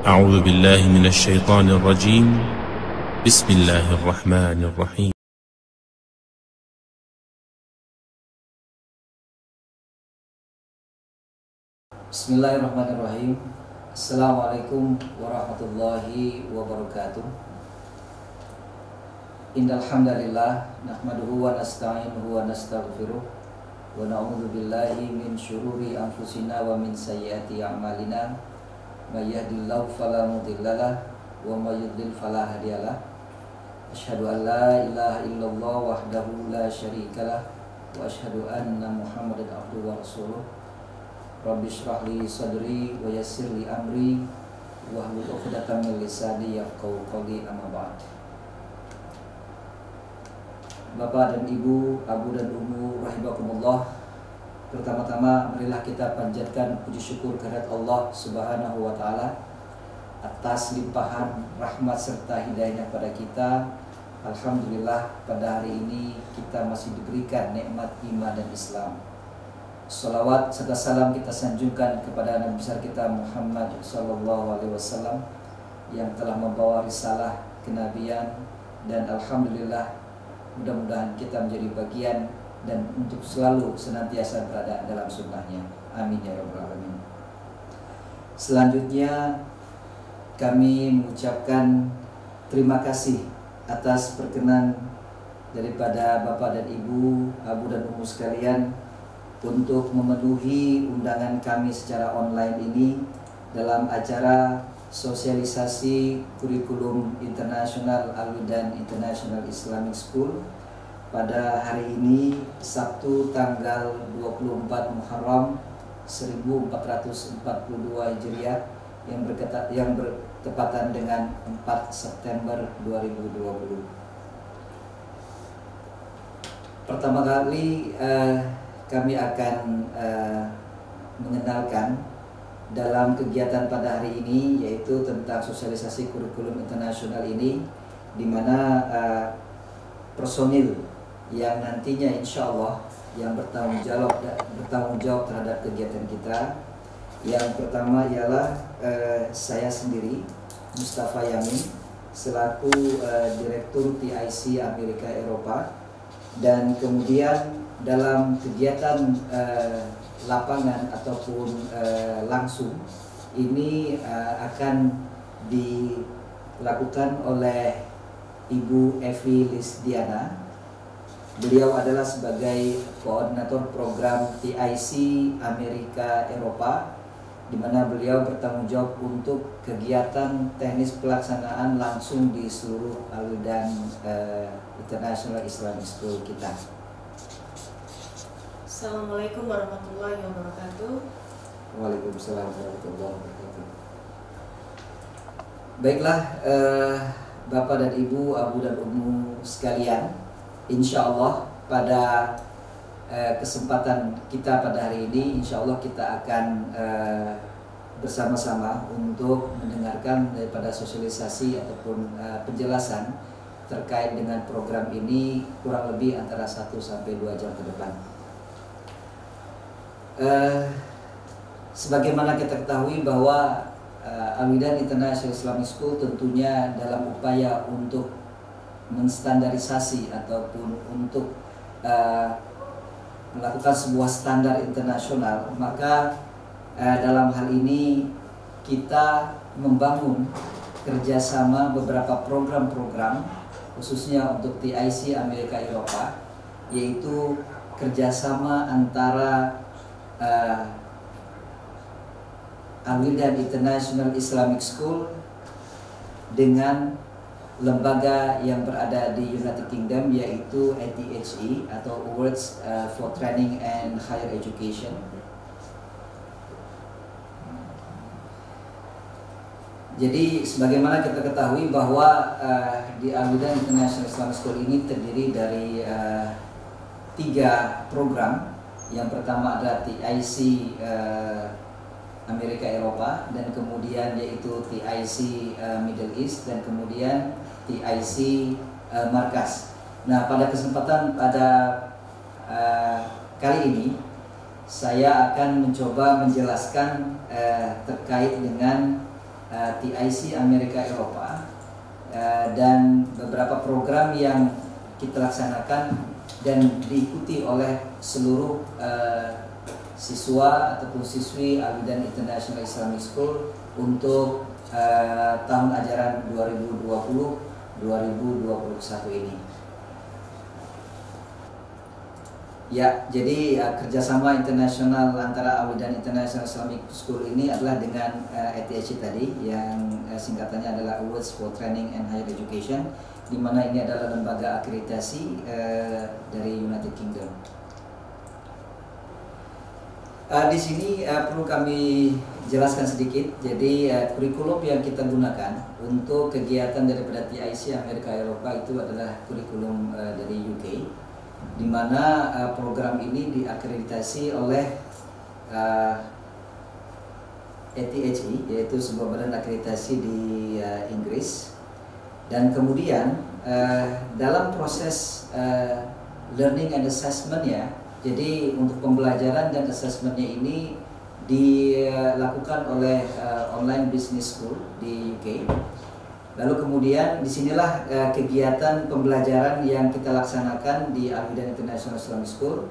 أعوذ بالله من الشيطان الرجيم. بسم الله الرحمن الرحيم. بسم الله الرحمن الرحيم. السلام عليكم ورحمة الله وبركاته. إن الحمد لله نحمده ونستعينه ونستغفره ونعوذ بالله من شرور أنفسنا ومن سيئات أعمالنا. Wa may yudlil falahadiyalah Ashadu an la ilaha illallah wahdahu la syarikalah Wa ashadu anna muhammadan abduhu wa rasuluh Rabbi syrah li sadri wa yassir li amri wahlul 'uqdatam min lisani yafqahu qawli amma ba'd. Bapak dan Ibu, Abu dan Umu rahimakumullah. Pertama-tama marilah kita panjatkan puji syukur kehadirat Allah Subhanahu wa taala atas limpahan rahmat serta hidayahnya pada kita. Alhamdulillah pada hari ini kita masih diberikan nikmat iman dan Islam. Salawat serta salam kita sanjungkan kepada Nabi besar kita Muhammad Sallallahu Alaihi Wasallam yang telah membawa risalah kenabian dan Alhamdulillah mudah-mudahan kita menjadi bagian dan untuk selalu senantiasa berada dalam sunnahnya. Amin ya rabbal alamin. Selanjutnya kami mengucapkan terima kasih atas perkenan daripada Bapak dan Ibu, Abu dan Umu sekalian untuk memenuhi undangan kami secara online ini dalam acara sosialisasi kurikulum internasional Al-Widan International Islamic School pada hari ini Sabtu tanggal 24 Muharram 1442 Hijriah yang berkata, yang bertepatan dengan 4 September 2020. Pertama kali uh, kami akan uh, mengenalkan dalam kegiatan pada hari ini yaitu tentang sosialisasi kurikulum internasional ini di mana uh, personil yang nantinya insya Allah yang bertanggung jawab bertanggung jawab terhadap kegiatan kita yang pertama ialah uh, saya sendiri Mustafa Yamin selaku uh, direktur TIC Amerika Eropa dan kemudian dalam kegiatan uh, lapangan ataupun uh, langsung ini uh, akan dilakukan oleh Ibu Evi Lisdiana. Beliau adalah sebagai koordinator program TIC Amerika Eropa di mana beliau bertanggung jawab untuk kegiatan teknis pelaksanaan langsung di seluruh Al-Widan uh, International Islamic School kita. Assalamualaikum warahmatullahi wabarakatuh. Waalaikumsalam warahmatullahi wabarakatuh. Baiklah, eh, Bapak dan Ibu, Abu dan Umu sekalian, Insya Allah pada eh, kesempatan kita pada hari ini, Insya Allah kita akan eh, bersama-sama untuk mendengarkan daripada sosialisasi ataupun eh, penjelasan terkait dengan program ini kurang lebih antara 1 sampai 2 jam ke depan. Uh, sebagaimana kita ketahui bahwa uh, Al-Widan International Islamic School tentunya dalam upaya untuk menstandarisasi ataupun untuk uh, melakukan sebuah standar internasional maka uh, dalam hal ini kita membangun kerjasama beberapa program-program khususnya untuk TIC Amerika Eropa yaitu kerjasama antara uh, Al-Wildan International Islamic School dengan lembaga yang berada di United Kingdom yaitu ATHE atau Awards uh, for Training and Higher Education. Jadi sebagaimana kita ketahui bahwa uh, di Al-Wildan International Islamic School ini terdiri dari uh, tiga program yang pertama adalah TIC uh, Amerika Eropa dan kemudian yaitu TIC uh, Middle East dan kemudian TIC uh, Markas. Nah pada kesempatan pada uh, kali ini saya akan mencoba menjelaskan uh, terkait dengan uh, TIC Amerika Eropa uh, dan beberapa program yang kita laksanakan dan diikuti oleh seluruh uh, siswa ataupun siswi Al-Bidan International Islamic School untuk uh, tahun ajaran 2020-2021 ini. Ya, jadi uh, kerjasama internasional antara AWI dan International Islamic School ini adalah dengan uh, tadi yang uh, singkatannya adalah Awards for Training and Higher Education, di mana ini adalah lembaga akreditasi uh, dari United Kingdom. Uh, di sini uh, perlu kami jelaskan sedikit. Jadi uh, kurikulum yang kita gunakan untuk kegiatan daripada TIC Amerika Eropa itu adalah kurikulum uh, dari UK di mana uh, program ini diakreditasi oleh uh, yaitu sebuah badan akreditasi di uh, Inggris dan kemudian uh, dalam proses uh, learning and assessment ya jadi untuk pembelajaran dan assessmentnya ini dilakukan oleh uh, online business school di UK Lalu kemudian di sinilah uh, kegiatan pembelajaran yang kita laksanakan di Al-Bidan International Islamic School.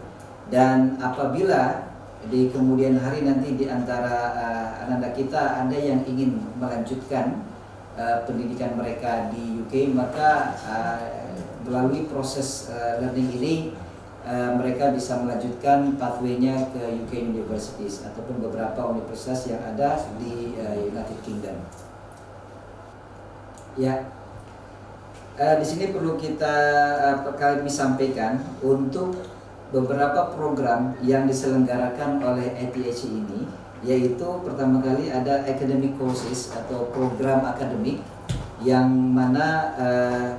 Dan apabila di kemudian hari nanti di antara uh, anak-anak kita ada yang ingin melanjutkan uh, pendidikan mereka di UK maka uh, melalui proses uh, learning ini uh, mereka bisa melanjutkan pathway-nya ke UK Universities ataupun beberapa universitas yang ada di uh, United Kingdom. Ya, uh, di sini perlu kita uh, kami sampaikan untuk beberapa program yang diselenggarakan oleh ATH ini, yaitu pertama kali ada academic courses atau program akademik yang mana uh,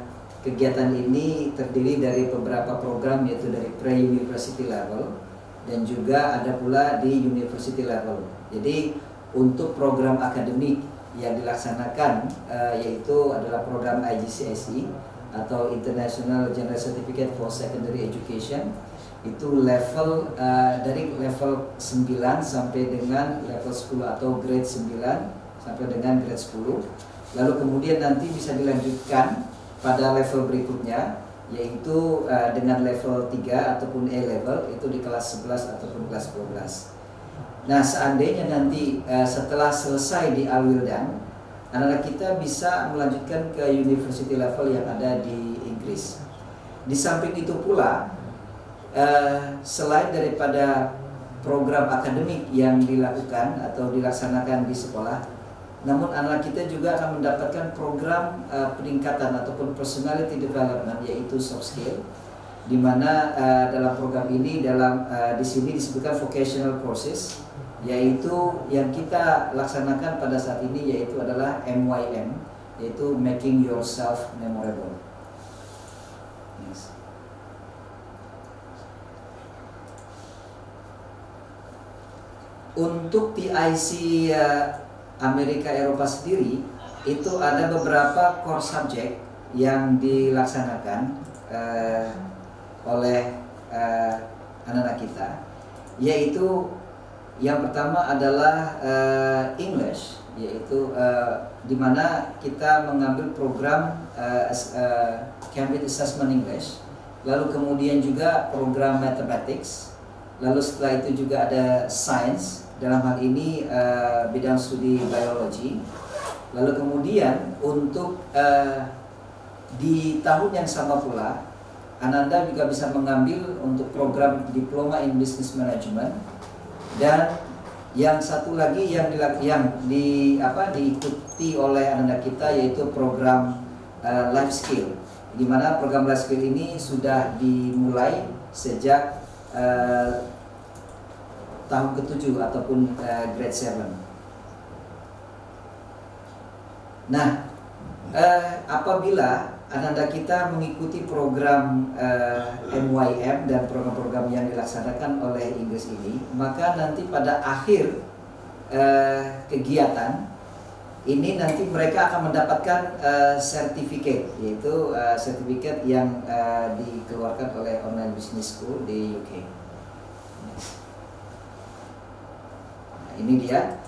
kegiatan ini terdiri dari beberapa program yaitu dari pre-university level dan juga ada pula di university level. Jadi untuk program akademik yang dilaksanakan uh, yaitu adalah program IGCSE atau International General Certificate for Secondary Education itu level uh, dari level 9 sampai dengan level 10 atau grade 9 sampai dengan grade 10 lalu kemudian nanti bisa dilanjutkan pada level berikutnya yaitu uh, dengan level 3 ataupun A level itu di kelas 11 ataupun kelas 12 Nah, seandainya nanti uh, setelah selesai di Al-Wildan, anak-anak kita bisa melanjutkan ke university level yang ada di Inggris. Di samping itu pula, uh, selain daripada program akademik yang dilakukan atau dilaksanakan di sekolah, namun anak kita juga akan mendapatkan program uh, peningkatan ataupun personality development yaitu soft skill di mana uh, dalam program ini dalam uh, di sini disebutkan vocational process yaitu yang kita laksanakan pada saat ini yaitu adalah MYM yaitu making yourself memorable. Untuk PIC Amerika Eropa sendiri itu ada beberapa core subject yang dilaksanakan uh, oleh uh, anak-anak kita. Yaitu yang pertama adalah uh, English, yaitu uh, di mana kita mengambil program uh, uh, Cambridge Assessment English, lalu kemudian juga program Mathematics, lalu setelah itu juga ada Science, dalam hal ini uh, bidang studi biologi, lalu kemudian untuk uh, di tahun yang sama pula, Ananda juga bisa mengambil untuk program Diploma in Business Management. Dan yang satu lagi yang yang di apa diikuti oleh anak kita yaitu program uh, life skill. Di mana program life skill ini sudah dimulai sejak uh, tahun ketujuh ataupun uh, grade 7. Nah, uh, apabila Ananda kita mengikuti program uh, eh, MYM dan program-program yang dilaksanakan oleh Inggris ini, maka nanti pada akhir uh, kegiatan ini nanti mereka akan mendapatkan uh, sertifikat yaitu uh, sertifikat yang uh, dikeluarkan oleh online business school di UK. Nah, ini dia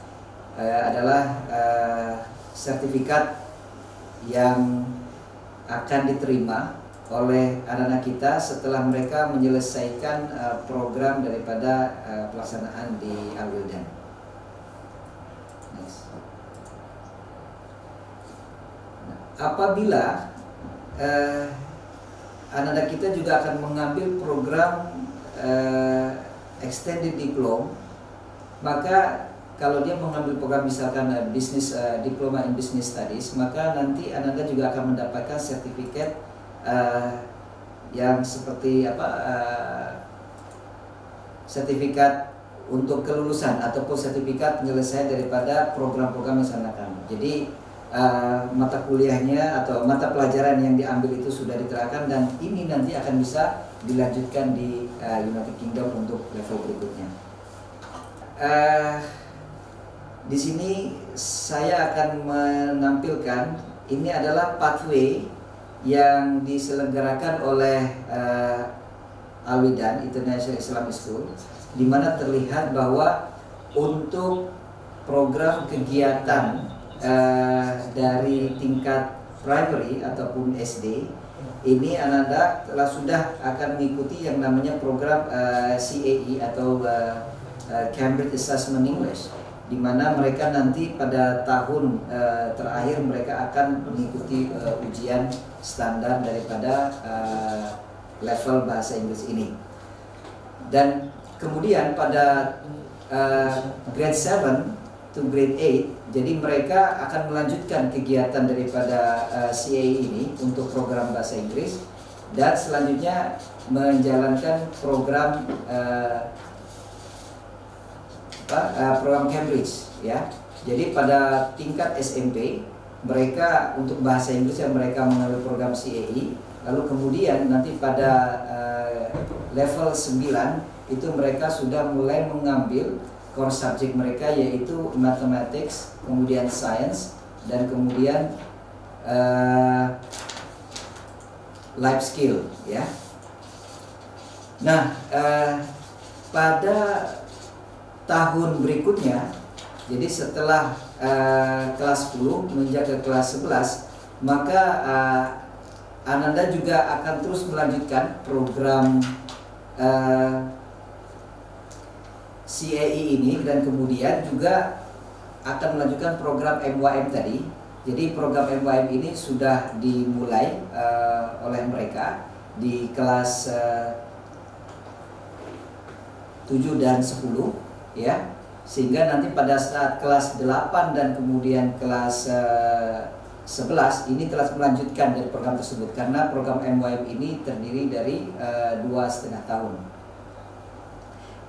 uh, adalah uh, sertifikat yang akan diterima oleh anak-anak kita setelah mereka menyelesaikan uh, program daripada uh, pelaksanaan di Al Wildan. Next. Nah, apabila uh, anak-anak kita juga akan mengambil program uh, extended diploma, maka kalau dia mengambil program misalkan uh, bisnis uh, diploma in business studies, maka nanti anak-anak juga akan mendapatkan sertifikat uh, yang seperti apa uh, sertifikat untuk kelulusan ataupun sertifikat penyelesaian daripada program-program yang. Jadi uh, mata kuliahnya atau mata pelajaran yang diambil itu sudah diterapkan dan ini nanti akan bisa dilanjutkan di uh, United Kingdom untuk level berikutnya. Uh, di sini saya akan menampilkan ini adalah pathway yang diselenggarakan oleh uh, Alwidan International Islamic School di mana terlihat bahwa untuk program kegiatan uh, dari tingkat primary ataupun SD ini Ananda telah sudah akan mengikuti yang namanya program uh, eh, CAE atau uh, Cambridge Assessment English di mana mereka nanti pada tahun uh, terakhir mereka akan mengikuti uh, ujian standar daripada uh, level bahasa Inggris ini. Dan kemudian pada uh, grade 7 to grade 8 jadi mereka akan melanjutkan kegiatan daripada uh, CA ini untuk program bahasa Inggris dan selanjutnya menjalankan program uh, apa, uh, program Cambridge ya. Jadi pada tingkat SMP mereka untuk bahasa Inggris yang mereka mengambil program CAE lalu kemudian nanti pada uh, level 9 itu mereka sudah mulai mengambil core subject mereka yaitu mathematics, kemudian science dan kemudian uh, life skill ya. Nah, uh, pada tahun berikutnya jadi setelah uh, kelas 10 menjak ke kelas 11 maka uh, Ananda juga akan terus melanjutkan program uh, CAE ini dan kemudian juga akan melanjutkan program MYM tadi. Jadi program MYM ini sudah dimulai uh, oleh mereka di kelas uh, 7 dan 10 ya sehingga nanti pada saat kelas 8 dan kemudian kelas uh, eh, 11 ini telah melanjutkan dari program tersebut karena program MYM ini terdiri dari dua setengah tahun.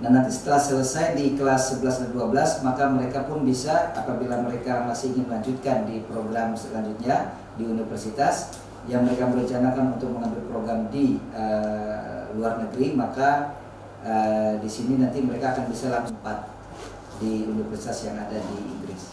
Nah nanti setelah selesai di kelas 11 dan 12 maka mereka pun bisa apabila mereka masih ingin melanjutkan di program selanjutnya di universitas yang mereka merencanakan untuk mengambil program di uh, luar negeri maka uh, di sini nanti mereka akan bisa langsung di universitas yang ada di Inggris.